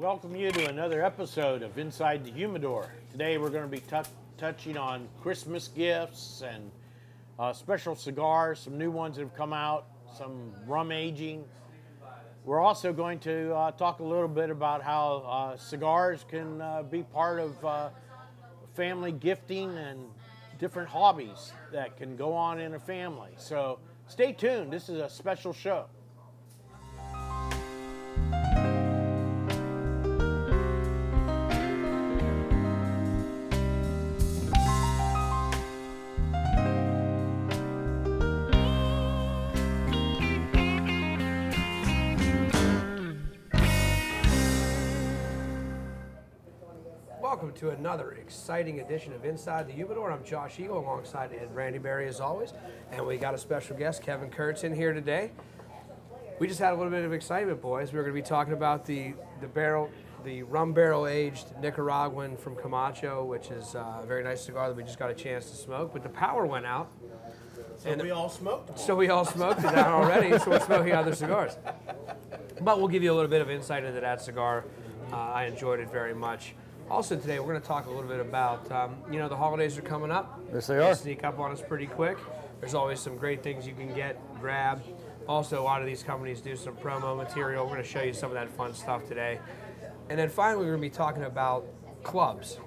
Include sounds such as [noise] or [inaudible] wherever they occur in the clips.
welcome you to another episode of Inside the Humidor. Today we're going to be tou- touching on Christmas gifts and uh, special cigars, some new ones that have come out, some rum aging. We're also going to uh, talk a little bit about how uh, cigars can uh, be part of uh, family gifting and different hobbies that can go on in a family. So stay tuned. This is a special show. To another exciting edition of Inside the Humidor. I'm Josh Eagle alongside Ed Brandyberry as always, and we got a special guest, Kevin Kurtz, in here today. We just had a little bit of excitement, boys. We're going to be talking about the the barrel, the rum barrel aged Nicaraguan from Camacho, which is uh, a very nice cigar that we just got a chance to smoke. But the power went out, So we all smoked. so we all smoked it out already. So we're smoking other cigars. But we'll give you a little bit of insight into that cigar. Uh, I enjoyed it very much. Also today we're going to talk a little bit about um, you know the holidays are coming up. Yes, they are. sneak up on us pretty quick. There's always some great things you can get, grab. Also, a lot of these companies do some promo material. We're going to show you some of that fun stuff today. And then finally, we're going to be talking about clubs,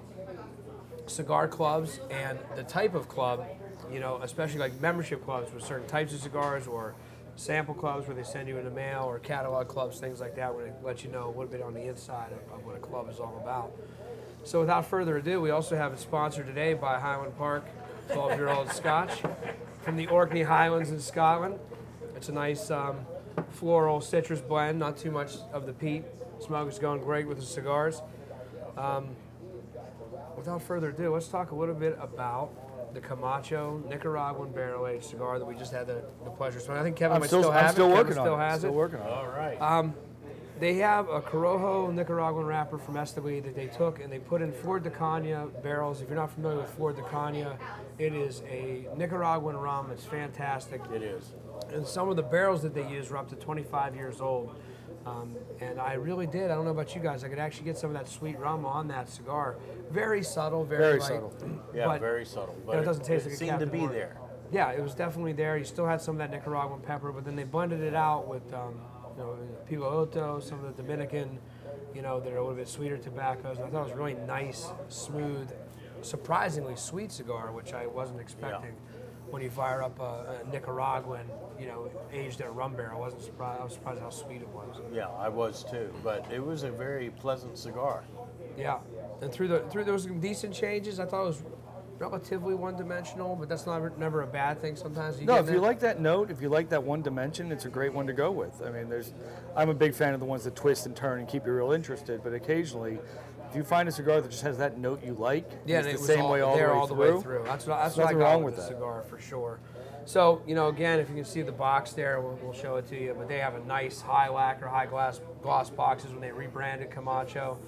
cigar clubs, and the type of club, you know, especially like membership clubs with certain types of cigars or sample clubs where they send you in the mail or catalog clubs, things like that, where they let you know a little bit on the inside of, of what a club is all about. So without further ado, we also have it sponsored today by Highland Park 12-year-old Scotch from the Orkney Highlands in Scotland. It's a nice um, floral citrus blend, not too much of the peat. Smoke is going great with the cigars. Um, without further ado, let's talk a little bit about the Camacho Nicaraguan barrel aged cigar that we just had the, the pleasure of smoking. I think Kevin I'm might still, still I'm have still it. working Kevin on still it. has still it. working on it. All right. Um, they have a Corojo Nicaraguan wrapper from Esteli that they took and they put in Flor de Caña barrels. If you're not familiar with Flor de Caña, it is a Nicaraguan rum. It's fantastic. it is. And some of the barrels that they use were up to 25 years old. Um, and I really did. I don't know about you guys. I could actually get some of that sweet rum on that cigar. Very subtle, very, Very light, subtle. [clears throat] Yeah, but- very subtle. But and it doesn't taste it like a seemed to be Morgan. there. Yeah, it was definitely there. You still had some of that Nicaraguan pepper, but then they blended it out with, um, you know, piloto, some of the Dominican, you know, that are a little bit sweeter tobaccos. I thought it was really nice, smooth, surprisingly sweet cigar, which I wasn't expecting. When you fire up a, a Nicaraguan, you know, aged at a rum barrel, I wasn't surprised. I was surprised how sweet it was. Yeah, I was too. But it was a very pleasant cigar. Yeah, and through the through there was some decent changes. I thought it was relatively one-dimensional, but that's not never a bad thing. Sometimes you No, if in you like that note, if you like that one dimension, it's a great one to go with. I mean, there's, I'm a big fan of the ones that twist and turn and keep you real interested. But occasionally, if you find a cigar that just has that note you like, Yeah, it's the same all, way all, there the way, all the through, way through. That's what, that's what I nothing got wrong with with the that. cigar for sure. So you know, again, if you can see the box there, we'll, we'll show it to you. But they have a nice high lacquer, high glass gloss boxes when they rebranded Camacho.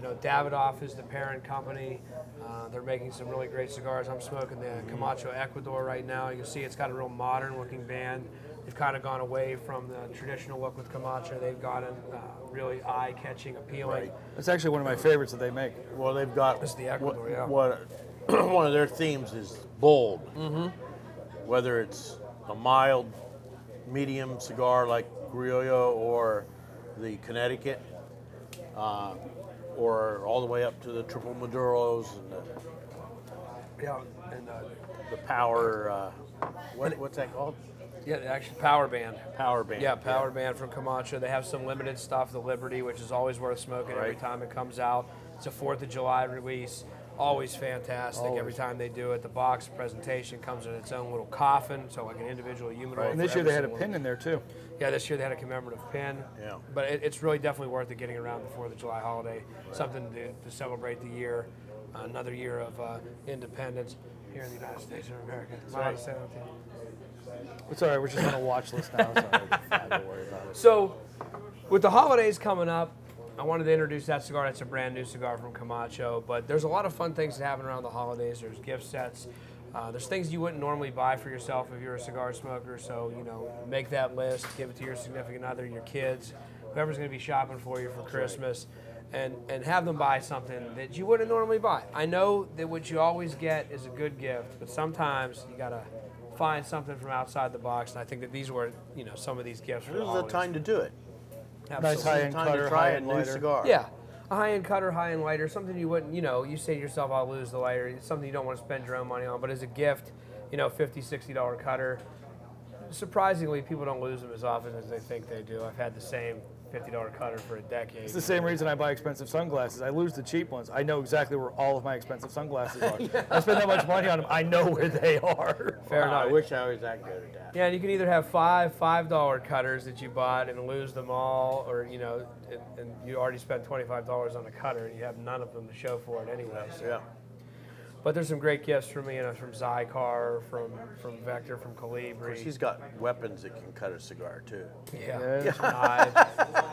You know, Davidoff is the parent company. Uh, they're making some really great cigars. I'm smoking the Camacho Ecuador right now. You can see it's got a real modern looking band. They've kind of gone away from the traditional look with Camacho. They've gotten uh, really eye catching, appealing. Right. It's actually one of my favorites that they make. Well, they've got It's the Ecuador, what, yeah. what [clears throat] one of their themes is bold. Mm-hmm. Whether it's a mild, medium cigar like Criollo or the Connecticut, uh, or all the way up to the triple Maduros and the, Yeah, and uh, the power. Uh, what, what's that called? yeah, actually, power band. Power band. Yeah, Power Band from Camacho. They have some limited stuff, the Liberty, which is always worth smoking every time it comes out. It's a Fourth of July release. Always fantastic every time they do it. The box presentation comes in its own little coffin, so like an individual humidor. Right. And this year they had a pin in there too. Yeah, this year they had a commemorative pin. Yeah. But it, it's really definitely worth it getting around before the Fourth of July holiday. Something to, to celebrate the year, another year of uh, independence here in the United States of America. right. It's all right. We're just on a watch list now, so I don't worry about it. So, with the holidays coming up, I wanted to introduce that cigar. That's a brand new cigar from Camacho, but there's a lot of fun things that happen around the holidays. There's gift sets. Uh, there's things you wouldn't normally buy for yourself if you're a cigar smoker. So, you know, make that list, give it to your significant other, your kids, whoever's going to be shopping for you for Christmas. and and have them buy something that you wouldn't normally buy. I know that what you always get is a good gift, but sometimes you gotta find something from outside the box. And I think that these were, you know, some of these gifts. This is the time to do it. Absolutely. Nice high-end cutter, to try a high-end new lighter. cigar. Yeah. A high-end cutter, high-end lighter, something you wouldn't, you know, you say to yourself, I'll lose the lighter. It's something you don't want to spend your own money on. But as a gift, you know, 50 $60 cutter, surprisingly, people don't lose them as often as they think they do. I've had the same $50 cutter for a decade. It's the same reason I buy expensive sunglasses. I lose the cheap ones. I know exactly where all of my expensive sunglasses are. [laughs] I spend that much money on them. I know where they are. Fair Wow, I wish I was that good at that. Yeah, and you can either have five $5 cutters that you bought and lose them all, or, you know, and, and you already spent $25 on a cutter and you have none of them to show for it anyway. So. Yeah. But there's some great gifts from me, you know, from Xikar, from from Vector, from Colibri. She's got weapons that can cut a cigar too. yeah. Yeah. knives. [laughs]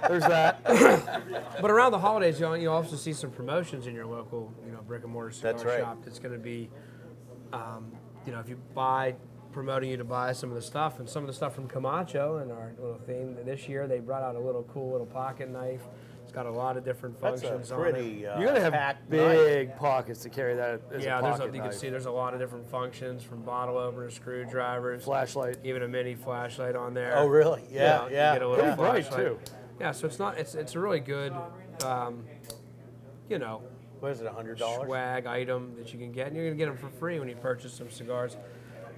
There's that. [laughs] but around the holidays, you you also see some promotions in your local, you know, brick and mortar cigar That's right. shop. That's going to be, um, you know, if you buy, promoting you to buy some of the stuff and some of the stuff from Camacho and our little theme this year. They brought out a little cool little pocket knife. It's got a lot of different That's a functions on it. pretty uh, You gotta have big knife. pockets to carry that as Yeah, a there's a, you can see there's a lot of different functions from bottle openers, screwdrivers, Flashlight. even a mini flashlight on there. Oh, really? Yeah, you yeah. get a little Pretty bright, too. Yeah, so it's not. It's it's a really good, um, you know, What is it, hundred dollars? swag item that you can get, and you're gonna get them for free when you purchase some cigars.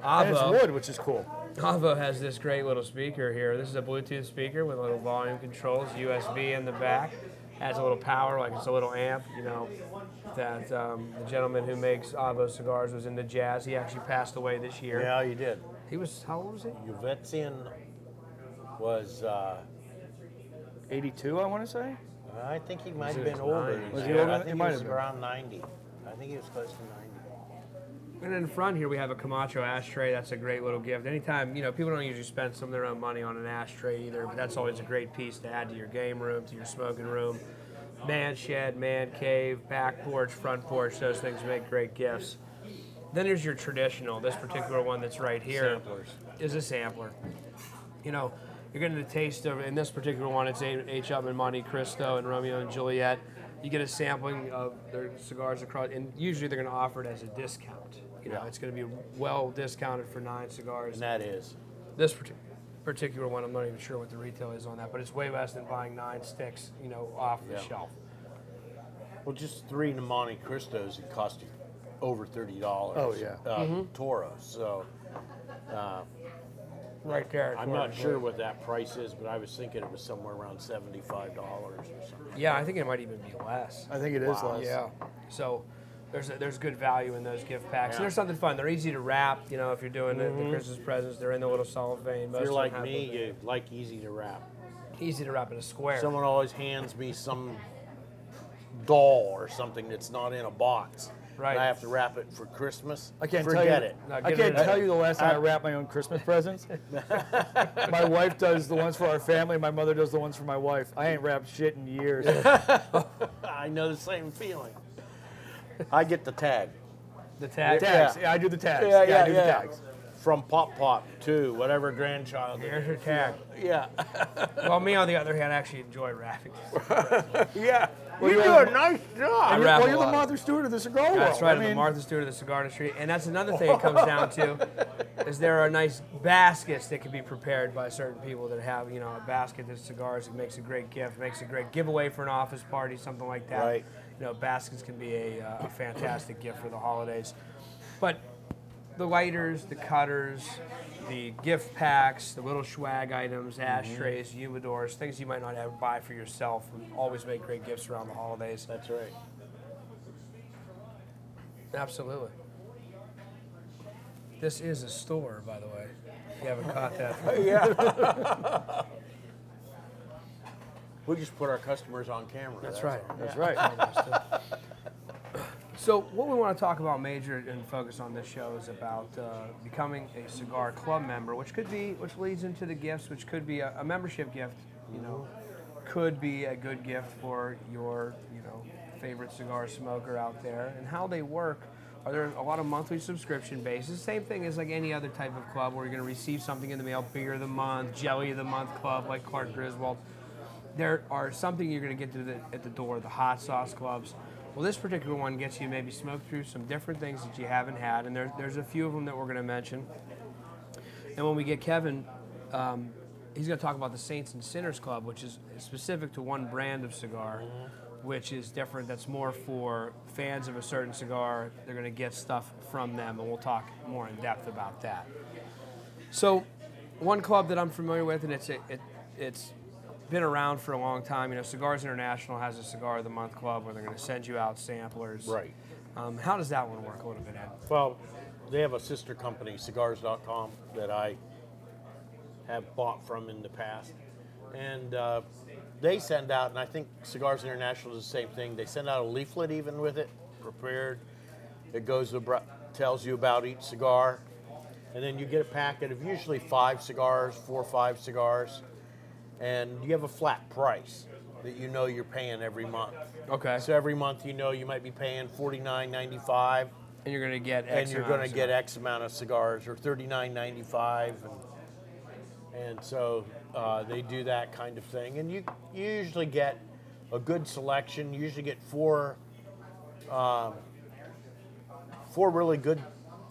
And it's Avo, wood, which is cool. Avo has this great little speaker here. This is a Bluetooth speaker with little volume controls, USB in the back. Has a little power, like it's a little amp. You know, that um, the gentleman who makes Avo cigars was into jazz. He actually passed away this year. Yeah, you did. He was how old was he? Uvezian was, uh, 82, I want to say. I think he might have been older. Was he that. older? I He think he, might was have been. around 90. I think he was close to 90. And in front here we have a Camacho ashtray. That's a great little gift. Anytime, you know, people don't usually spend some of their own money on an ashtray either, but that's always a great piece to add to your game room, to your smoking room. Man shed, man cave, back porch, front porch, those things make great gifts. Then there's your traditional. This particular one that's right here Samplers. is a sampler. You know, you're getting the taste of, in this particular one, it's A- H. Upman, Monte Cristo, and Romeo and Juliet. You get a sampling of their cigars across, and usually they're going to offer it as a discount. You know, Yeah. it's going to be well discounted for nine cigars. And that is. This partic- particular one, I'm not even sure what the retail is on that, but it's way less than buying nine sticks, you know, off the Yeah. shelf. Well, just three Monte Cristos it cost you over $30. Oh, yeah. Uh, Mm-hmm. Toro. So uh, Right there. I'm not sure what that price is, but I was thinking it was somewhere around $75 or something. Yeah, I think it might even be less. I think it is Wow. less. Yeah. So there's a, there's good value in those gift packs. Yeah. And there's something fun. They're easy to wrap. You know, if you're doing the, the mm-hmm. Christmas presents, they're in the little cellophane. Most If you're them like have me, them. you like easy to wrap. easy to wrap in a square. Someone always hands me some doll or something that's not in a box. Right. And I have to wrap it for Christmas. I can't Forget tell you. it. No, I can't it tell you the last time I I- wrapped my own Christmas presents. [laughs] my wife does the ones for our family. My mother does the ones for my wife. I ain't wrapped shit in years. [laughs] I know the same feeling. I get the tag. the tag. tags. Yeah. Yeah, I do the tags. Yeah, yeah, I do yeah. the tags. From Pop Pop to whatever grandchild. Here's your tag. Yeah. [laughs] well, me on the other hand, I actually enjoy wrapping. yeah. Well, you you do a nice I job. wrap well, you're the. Martha Stewart of the cigar world. That's right, I I'm the Martha Stewart of the cigar industry. And that's another thing it comes down to [laughs] is there are nice baskets that can be prepared by certain people that have, you know, a basket that's cigars. It makes a great gift, makes a great giveaway for an office party, something like that. Right. You know, baskets can be a, uh, a fantastic gift for the holidays. But the lighters, the cutters, the gift packs, the little swag items, mm-hmm. ashtrays, humidors, things you might not ever buy for yourself, would always make great gifts around the holidays. That's right. Absolutely. This is a store, by the way. You haven't caught that. [laughs] Yeah. [laughs] we just put our customers on camera. That's right. all. That's right. [laughs] So, what we want to talk about major and focus on this show is about uh, becoming a cigar club member, which could be, which leads into the gifts, which could be a, a membership gift. You know, could be a good gift for your, you know, favorite cigar smoker out there, and how they work. Are there a lot of monthly subscription bases? Same thing as like any other type of club where you're going to receive something in the mail, beer of the month, jelly of the month club like Clark Griswold. there are something you're going to get to the, at the door, the hot sauce clubs. Well, this particular one gets you maybe smoke through some different things that you haven't had, and there, there's a few of them that we're going to mention. And when we get Kevin, um, he's going to talk about the Saints and Sinners Club, which is specific to one brand of cigar, which is different. That's more for fans of a certain cigar. They're going to get stuff from them, and we'll talk more in depth about that. So, one club that I'm familiar with, and it's it, it, it's been around for a long time. You know, Cigars International has a Cigar of the Month club where they're going to send you out samplers. Right. Um, how does that one work a little bit, Ed? Well, they have a sister company, cigars.com, that I have bought from in the past. And uh, they send out, and I think Cigars International is the same thing, they send out a leaflet even with it, prepared. It goes, abro- tells you about each cigar. And then you get a packet of usually five cigars, four or five cigars. And you have a flat price that you know you're paying every month. Okay. So every month you know you might be paying $49.95 And you're going to get X and you're going to get. X amount of cigars or thirty nine ninety five, and and so uh, they do that kind of thing, and you you usually get a good selection. You usually get four um, four really good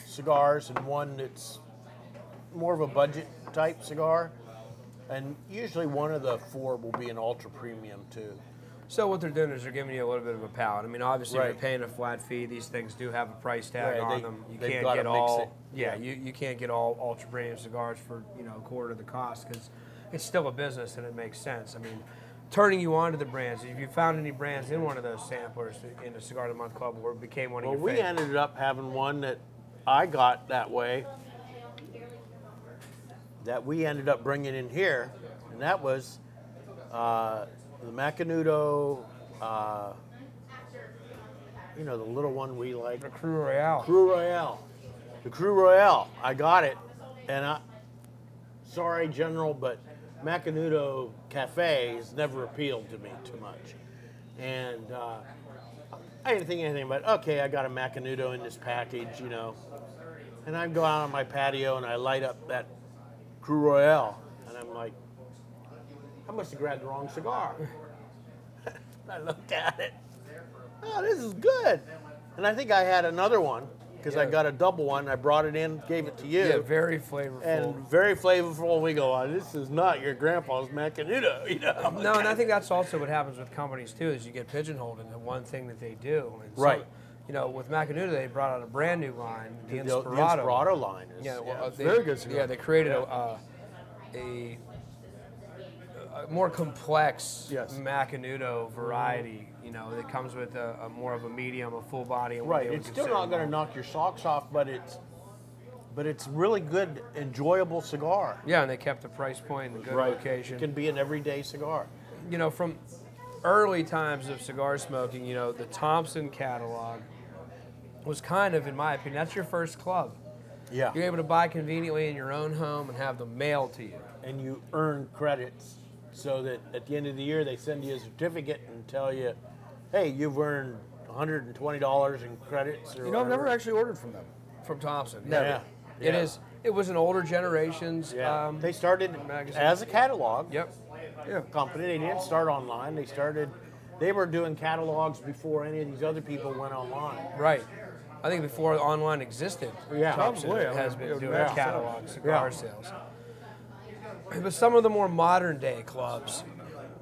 cigars and one that's more of a budget type cigar, and usually one of the four will be an ultra premium too. So what they're doing is they're giving you a little bit of a palette. I mean, obviously Right. you're paying a flat fee. These things do have a price tag Right, on they- them. You can't get all. Yeah, Yeah. you, you can't get all ultra premium cigars for you know a quarter of the cost because it's still a business and it makes sense. I mean, turning you on to the brands. If you found any brands in one of those samplers in the Cigar of the Month Club or became one of Well, your we favorites. ended up having one that I got that way that we ended up bringing in here, and that was uh, the Macanudo, uh, you know, the little one we like, the Cru Royale. Cru Royale. The Cru Royale. I got it, and I, sorry, General, but Macanudo Cafe has never appealed to me too much. And uh, I didn't think anything about, okay, I got a Macanudo in this package, you know. And I go out on my patio and I light up that Cru Royale, and I'm like, I must have grabbed the wrong cigar. [laughs] I looked at it. Oh, this is good. And I think I had another one because I got a double one. I brought it in, gave it to you. Yeah, very flavorful. and very flavorful. We go, oh, this is not your grandpa's Macanudo, [laughs] you know. No, and I think that's also what happens with companies too, is you get pigeonholed into one thing that they do. And Right. You know, with Macanudo, they brought out a brand new line, the, the, the line is Yeah, well, yeah. they, very good cigar. Yeah, they created a, uh, a, a more complex Yes. Macanudo variety. You know, that comes with a, a more of a medium, a full body. And right. It's still not going to knock your socks off, but it's but it's really good, enjoyable cigar. Yeah, and they kept the price point and the good location. It can be an everyday cigar. you know, from early times of cigar smoking, you know, the Thompson catalog was kind of, in my opinion, that's your first club. Yeah. You're able to buy conveniently in your own home and have them mailed to you. and you earn credits so that at the end of the year they send you a certificate and tell you, hey, you've earned $120 in credits. Or You know, I've never actually ordered from them. From Thompson. Yeah. It Yeah. is. It was an older generation's. Yeah. Um, they started magazine. as a catalog Yep. Yeah. company. They didn't start online. They started. They were doing catalogs before any of these other people went online. Right. I think before online existed, Yeah. Thompson Probably, has been doing yeah. catalog cigar Yeah. sales. But some of the more modern day clubs,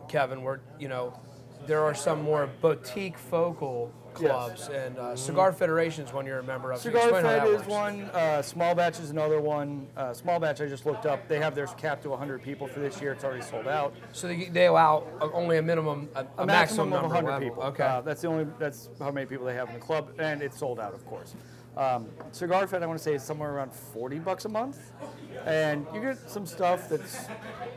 Kevin, where you know there are some more boutique focal clubs, and uh, Cigar Federation is one you're a member of. Cigar explain Fed is works. one. Uh, Small Batch is another one. Uh, Small Batch I just looked up. They have theirs capped to 100 people for this year. It's already sold out. So they, they allow only a minimum, a, a, A maximum, maximum, of 100 level. people. Okay. Uh, that's the only. That's how many people they have in the club, and it's sold out, of course. Um, Cigar Fed, I want to say, is somewhere around 40 bucks a month, and you get some stuff that's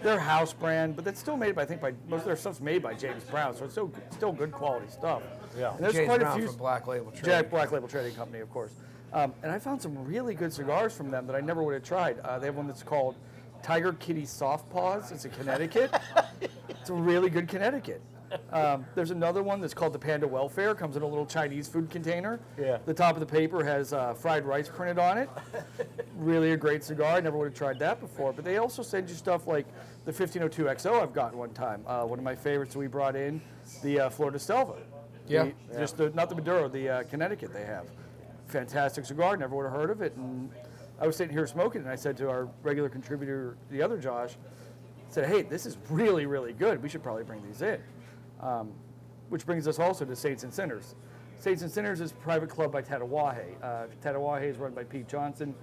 their house brand, but that's still made by I think by most of their stuff's made by James Brown, so it's still still good quality stuff. Yeah. And there's James quite Brown a few. from Black Label Trading. Jack Black Label Trading Company, of course. Um, and I found some really good cigars from them that I never would have tried. Uh, they have one that's called Tiger Kitty Soft Paws. It's a Connecticut. [laughs] it's a really good Connecticut. Um, there's another one that's called the Panda Welfare. Comes in a little Chinese food container. Yeah. The top of the paper has uh, fried rice printed on it. [laughs] really a great cigar. I never would have tried that before. But they also send you stuff like the 1502 XO I've gotten one time. Uh, one of my favorites we brought in, the uh, Flor de Selva. Yeah. The- Just the, not the Maduro, the uh, Connecticut they have. Fantastic cigar. Never would have heard of it. And I was sitting here smoking, and I said to our regular contributor, the other Josh, said, "Hey, this is really, really good. We should probably bring these in." Um, which brings us also to Saints and Sinners. Saints and Sinners is a private club by Tatuaje. Uh, Tatuaje is run by Pete Johnson,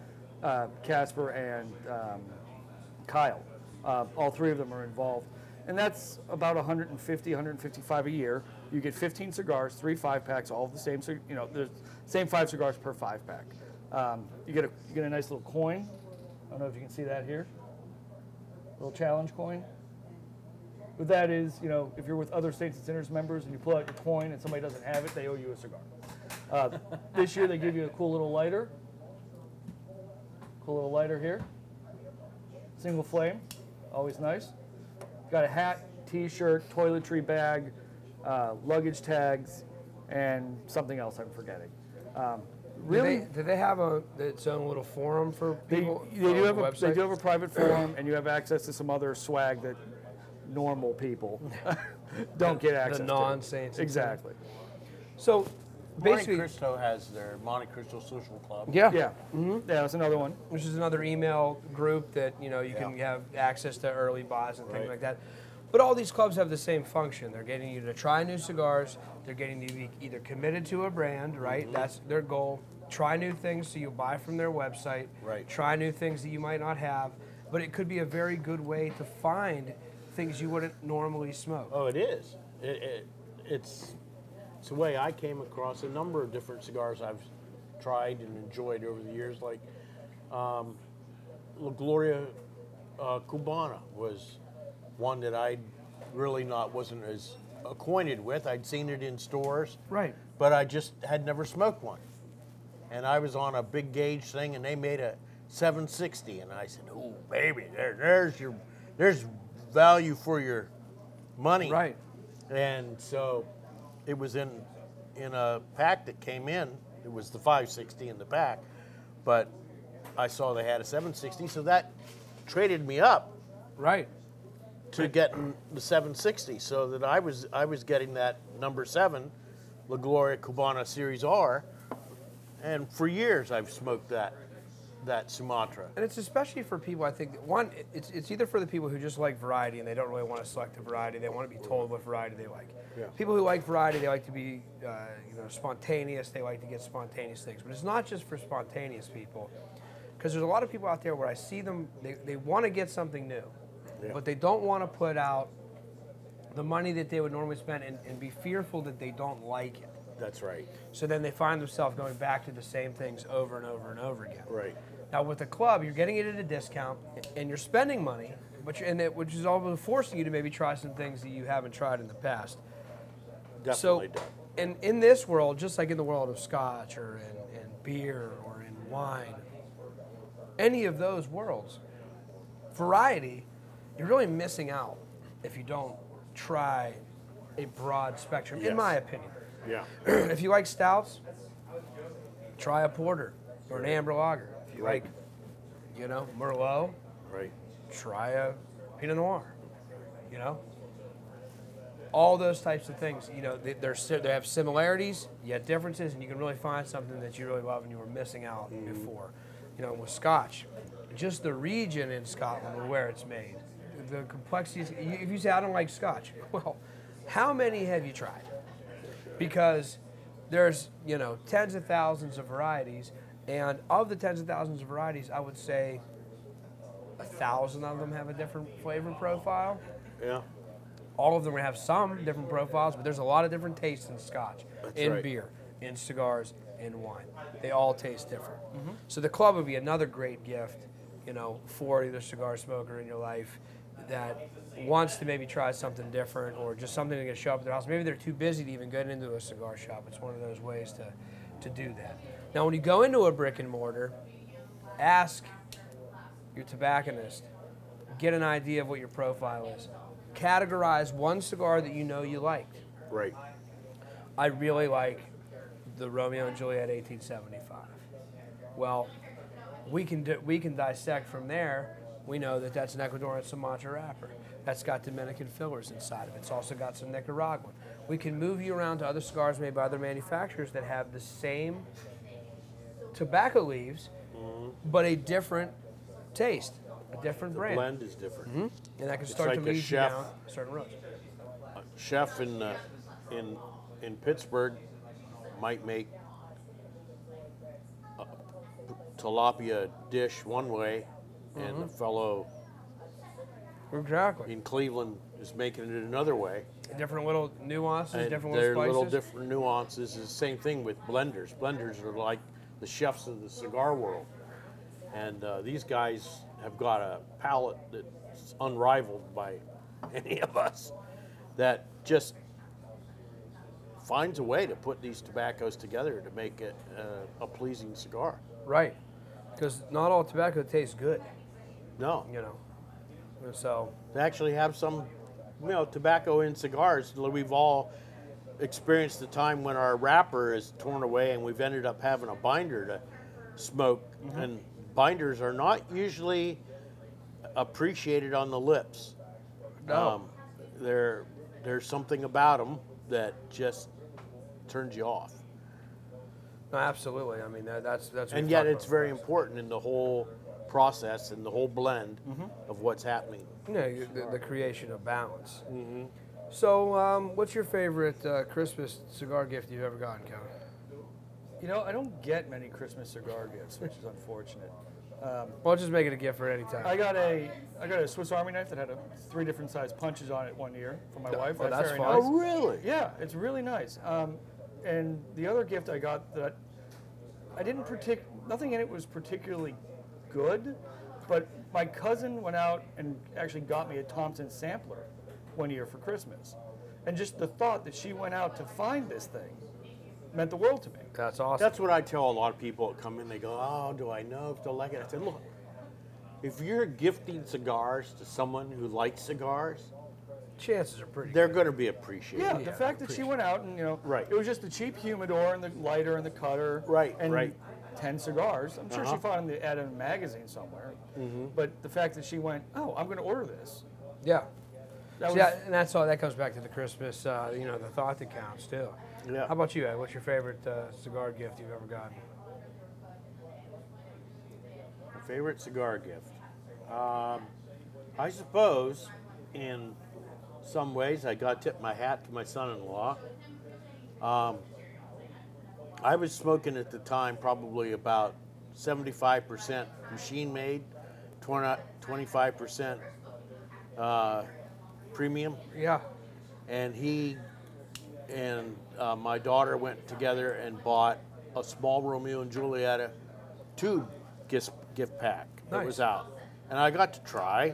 uh, Casper, and um, Kyle. Uh, all three of them are involved. And that's about 150, 155 a year. You get 15 cigars, three five packs, all of the same, you know, the same five cigars per five pack. Um, you get a you get a nice little coin. I don't know if you can see that here. Little challenge coin. What that is, you know, if you're with other Saints and Sinners members and you pull out your coin and somebody doesn't have it, they owe you a cigar. Uh, this year they give you a cool little lighter. Cool little lighter here. Single flame, always nice. Got a hat, t-shirt, toiletry bag, uh, luggage tags, and something else I'm forgetting. Um, really, Do they, do they have a its own little forum for people? they do have a, they do have a private forum, and you have access to some other swag that normal people [laughs] [laughs] don't get access to. non-Saints Exactly. So basically, Monte Cristo has their Monte Cristo Social Club. yeah, Yeah. Yeah, that's another one. which is another email group that you know you can have access to early buys and things like that. But all these clubs have the same function. They're getting you to try new cigars. They're getting you to be either committed to a brand, right? Mm-hmm. That's their goal. Try new things so you buy from their website. Right. Try new things that you might not have. But it could be a very good way to find things you wouldn't normally smoke. Oh, it is. It, it, it's it's the way I came across a number of different cigars I've tried and enjoyed over the years. Like um, La Gloria uh, Cubana was one that I really not wasn't as acquainted with. I'd seen it in stores, Right. but I just had never smoked one. And I was on a big gauge thing, and they made a 760, and I said, "Oh, baby, there, there's your, there's value for your money." Right. And so, it was in, in a pack that came in. It was the 560 in the pack, but I saw they had a 760, so that traded me up Right. to getting the 760, so that I was I was getting that number seven, La Gloria Cubana Series R, and for years I've smoked that that Sumatra. And it's especially for people, I think, one, it's, it's either for the people who just like variety and they don't really want to select a variety, they want to be told what variety they like. Yeah. People who like variety, they like to be uh, you know, spontaneous, they like to get spontaneous things. But it's not just for spontaneous people, because there's a lot of people out there where I see them, they, they want to get something new, Yeah. but they don't want to put out the money that they would normally spend and, and be fearful that they don't like it. That's right. So then they find themselves going back to the same things over and over and over again. Right. Now with a club, you're getting it at a discount, and you're spending money, but and it, which is also forcing you to maybe try some things that you haven't tried in the past. Definitely so, done. in in this world, just like in the world of Scotch or in, in beer or in wine, any of those worlds, variety, you're really missing out if you don't try a broad spectrum, Yes. in my opinion. Yeah. [clears throat] if you like stouts, try a porter or an amber lager. If you Right. like, you know, Merlot, Right. try a Pinot Noir. You know, all those types of things. You know, they, they have similarities yet differences, and you can really find something that you really love and you were missing out mm-hmm. before. You know, with Scotch, just the region in Scotland or where it's made, the complexities. If you say I don't like Scotch, [laughs] well, how many have you tried? because there's you know tens of thousands of varieties, and of the tens of thousands of varieties, I would say a thousand of them have a different flavor profile. Yeah. All of them have some different profiles, but there's a lot of different tastes in Scotch, That's in right. beer, in cigars, in wine. They all taste different. Mm-hmm. So the club would be another great gift, you know, for either cigar smoker in your life that wants to maybe try something different or just something to get show up at their house. Maybe they're too busy to even get into a cigar shop. It's one of those ways to, to do that. Now, when you go into a brick and mortar, ask your tobacconist, get an idea of what your profile is. categorize one cigar that you know you liked. Right. I really like the Romeo and Juliet 1875. Well, we can do, we can dissect from there. We know that that's an Ecuadorian Sumatra wrapper. That's got Dominican fillers inside of it. It's also got some Nicaraguan. We can move you around to other cigars made by other manufacturers that have the same tobacco leaves, but a different taste, a different The brand, blend is different. and that can It's start like to a lead you down certain roads. Chef in uh, in in Pittsburgh might make a tilapia dish one way, and Mm-hmm. the fellow Exactly. in Cleveland is making it another way. Different little nuances, And different little spices. little different nuances. It's the same thing with blenders. Blenders are like the chefs of the cigar world. And uh, these guys have got a palate that's unrivaled by [laughs] any of us that just finds a way to put these tobaccos together to make it uh, a pleasing cigar. Right. Because not all tobacco tastes good, No, you know. So, they actually have some, you know, tobacco in cigars. We've all experienced the time when our wrapper is torn away and we've ended up having a binder to smoke. And binders are not usually appreciated on the lips. Um, No. there, there's something about them that just turns you off. no, absolutely. I mean, that, that's that's. And yet, it's very important in the whole process and the whole blend Mm-hmm. of what's happening. Yeah, you- the, the creation of balance. Mm-hmm. So, um, what's your favorite uh, Christmas cigar gift you've ever gotten, Kevin? You know, I don't get many Christmas cigar gifts, which is unfortunate. Um, Well, just make it a gift for any time. I got a I got a Swiss Army knife that had a, three different size punches on it one year for my wife. oh, that's very fun. nice. Oh, really? Yeah, it's really nice. Um, and the other gift I got that I didn't partic nothing in it was particularly good, but my cousin went out and actually got me a Thompson sampler one year for Christmas. And just the thought that she went out to find this thing meant the world to me. that's awesome. That's what I tell a lot of people that come in. They go, "Oh, do I know if they'll like it?" I said, "Look, if you're gifting cigars to someone who likes cigars, Chances are pretty. they're good. going to be appreciated." Yeah, Yeah, the fact that she went out and you know, Right. it was just the cheap humidor and the lighter and the cutter, Right, and right. ten cigars. I'm sure Uh-huh. she found the ad in a magazine somewhere. But the fact that she went, oh, I'm going to order this. Yeah. That See, was, that- and that's all. That comes back to the Christmas, uh, you know, the thought that counts too. Yeah. How about you, Ed? What's your favorite uh, cigar gift you've ever gotten? My favorite cigar gift. Um, I suppose, in some ways, I got to tip my hat to my son-in-law. Um, I was smoking at the time probably about 75% machine-made, 20, 25% uh, premium, Yeah. and he and uh, my daughter went together and bought a small Romeo and Julieta tube gift, gift pack that was out. And I got to try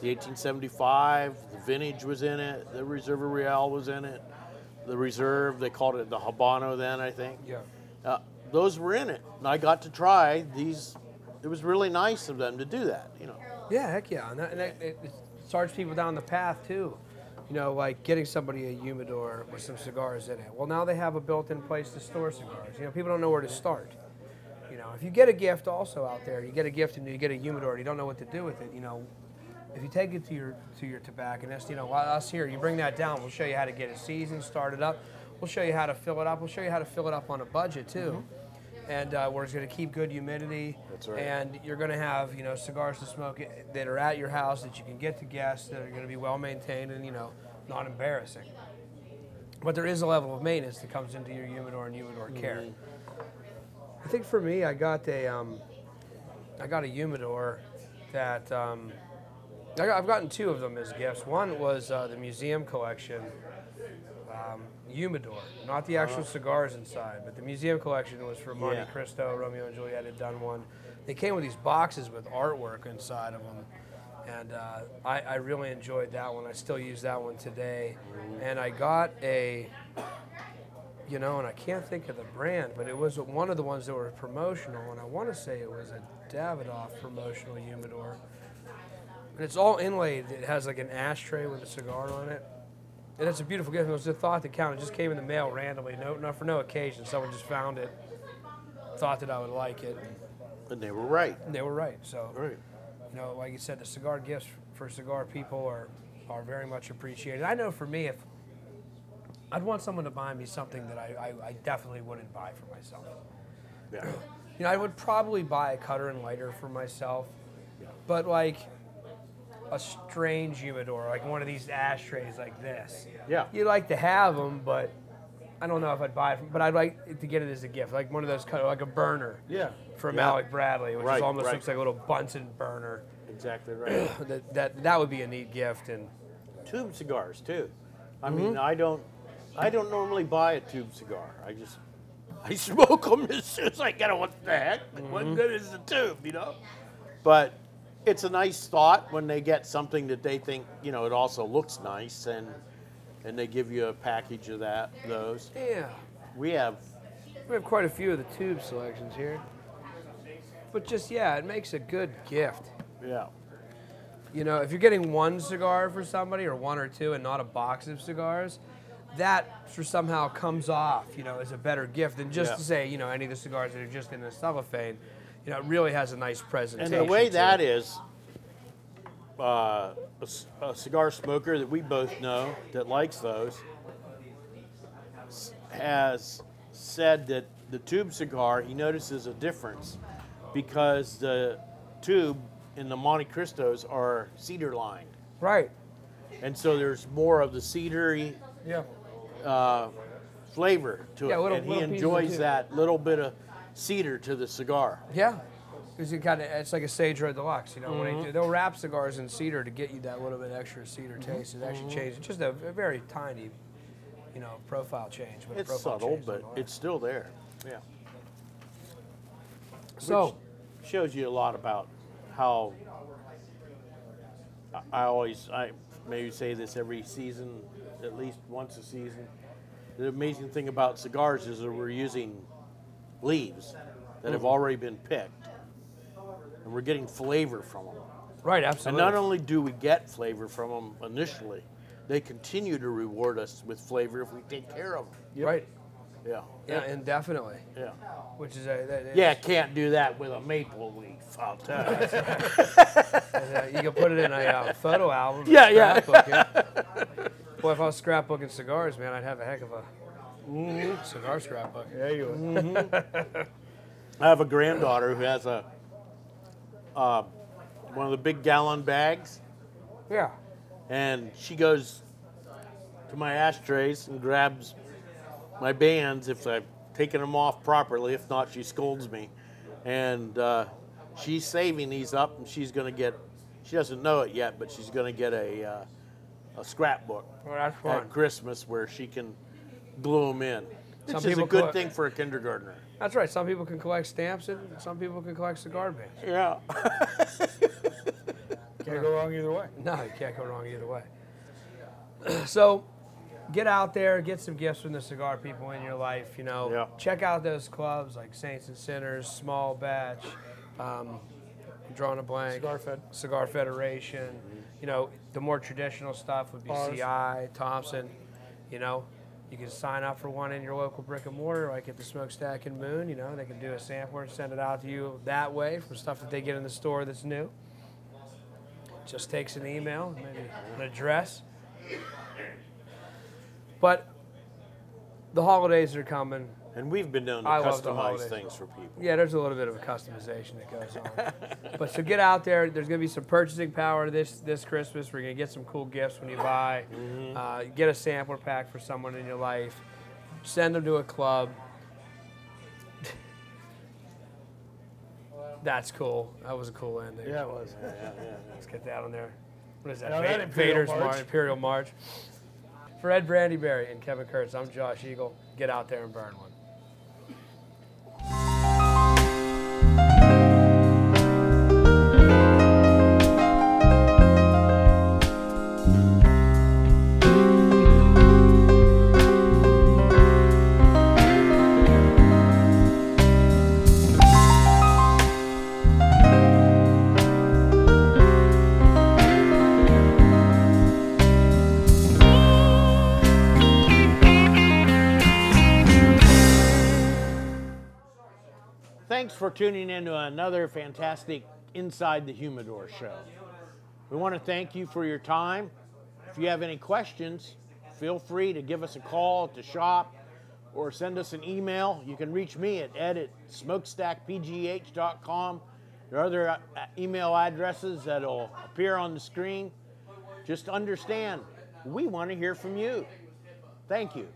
the 1875, the vintage was in it, the Reserva Real was in it, the Reserve, they called it the Habano then, I think. Yeah. Uh, those were in it. And I got to try these. It was really nice of them to do that, you know. Yeah, heck yeah, and, that, and that, it, starts people down the path too. You know, like getting somebody a humidor with some cigars in it. Well, now they have a built-in place to store cigars. You know, people don't know where to start. You know, if you get a gift also out there, you get a gift and you get a humidor, and you don't know what to do with it. You know, if you take it to your to your tobacconist, you know, us here, you bring that down. We'll show you how to get it seasoned, start it up. We'll show you how to fill it up. We'll show you how to fill it up on a budget too. Mm-hmm. And uh, where it's going to keep good humidity, right. and you're going to have you know cigars to smoke that are at your house that you can get to guests that are going to be well maintained and you know not embarrassing. But there is a level of maintenance that comes into your humidor and humidor care. I think for me, I got a um, I got a humidor that um, I got, I've gotten two of them as gifts. One was uh, the museum collection um, humidor, not the actual cigars inside, but the museum collection was for Monte Yeah. Cristo. Romeo and Juliet had done one. They came with these boxes with artwork inside of them, and uh, I, I really enjoyed that one. I still use that one today, and I got a. You know, and I can't think of the brand, but it was one of the ones that were promotional, and I want to say it was a Davidoff promotional humidor. and it's all inlaid. It has like an ashtray with a cigar on it. And it's a beautiful gift. It was a thought that counted. It just came in the mail randomly, no, no, for no occasion. Someone just found it, thought that I would like it, And they were right. and they were right. So, Right. you know, like you said, the cigar gifts for cigar people are, are very much appreciated. I know for me, if I'd want someone to buy me something that I, I, I definitely wouldn't buy for myself. Yeah. You know, I would probably buy a cutter and lighter for myself, but like a strange humidor, like one of these ashtrays like this. Yeah. You like to have them, but I don't know if I'd buy it. But I'd like to get it as a gift, like one of those cut, like a burner Yeah. from Yeah. Alec Bradley, which Right, is almost right. looks like a little Bunsen burner. Exactly [clears throat] right. that, that that would be a neat gift, and tube cigars too. I Mm-hmm. mean, I don't, I don't normally buy a tube cigar. I just, I [laughs] smoke them as soon as I get them. What the heck? Mm-hmm. What good is the tube? You know. But it's a nice thought when they get something that they think you know it also looks nice and and they give you a package of that those. yeah, We have we have quite a few of the tube selections here. But just yeah, it makes a good gift. yeah. You know, if you're getting one cigar for somebody or one or two and not a box of cigars, that for somehow comes off, you know, as a better gift than just Yeah. to say, you know, any of the cigars that are just in the cellophane. You know, it really has a nice presentation. And the way that it. is, uh, a, a cigar smoker that we both know that likes those has said that the tube cigar he notices a difference because the tube in the Monte Cristos are cedar lined, Right. and so there's more of the cedary Yeah. uh, flavor to Yeah, it, little- and he enjoys that little bit of cedar to the cigar. Yeah. Because you kind of, it's like a Cedros Deluxe, you know. Mm-hmm. they, they'll wrap cigars in cedar to get you that little bit extra cedar taste. It Mm-hmm. actually changes, just a, a very tiny, you know, profile change. But It's subtle, but it's still there. Yeah. so. shows you a lot about how I- I always I maybe say this every season, at least once a season. The amazing thing about cigars is that we're using leaves that have already been picked, and we're getting flavor from them. Right, absolutely. And not only do we get flavor from them initially, they continue to reward us with flavor if we take care of them. Right. Yeah. Yeah, indefinitely. Yeah. Which is a that, Yeah, can't do that with a maple leaf. I'll tell you. [laughs] and, uh, you can put it in a uh, photo album. or Yeah, yeah. scrapbook, Boy, if I was scrapbooking cigars, man, I'd have a heck of a Mm-hmm. cigar scrapbook. Yeah, you would. I have a granddaughter who has a uh, one of the big gallon bags, Yeah. and she goes to my ashtrays and grabs my bands if I've taken them off properly. If not, she scolds me, and uh, she's saving these up, and she's going to get. She doesn't know it yet, but she's going to get a uh, a scrapbook Well, that's fun. at Christmas where she can glue them in. Some Which is a people good call thing for a kindergartner. That's right. Some people can collect stamps and some people can collect cigar bands. Yeah. [laughs] Can't go wrong either way. No, you can't go wrong either way. [clears throat] so, get out there, get some gifts from the cigar people in your life. You know, Yeah. check out those clubs like Saints and Sinners, Small Batch, um, I'm drawing a blank. Cigar Fed. Cigar Federation. You know, the more traditional stuff would be Ours. CI, Thompson. You know, you can sign up for one in your local brick and mortar, like at the Smokestack and Moon. You know, they can do a sampler and send it out to you that way from stuff that they get in the store that's new. Just takes an email, maybe an address. But the holidays are coming. And we've been known to I customize things for people. Yeah, there's a little bit of a customization that goes on. [laughs] but so get out there. There's going to be some purchasing power this this Christmas. We're going to get some cool gifts when you buy. Uh, get a sampler pack for someone in your life. Send them to a club. [laughs] That's cool. That was a cool ending. Yeah, it was. Let's get that on there. What is that? Now Va- that Imperial Vader's March. March. Imperial March. For Ed Brandyberry and Kevin Kurtz, I'm Josh Eagle. Get out there and burn one. For tuning in to another fantastic Inside the Humidor show. We want to thank you for your time. If you have any questions, feel free to give us a call to shop or send us an email. You can reach me at ed at smokestackpgh.com. There are other uh, email addresses that'll appear on the screen. Just understand, we want to hear from you. Thank you.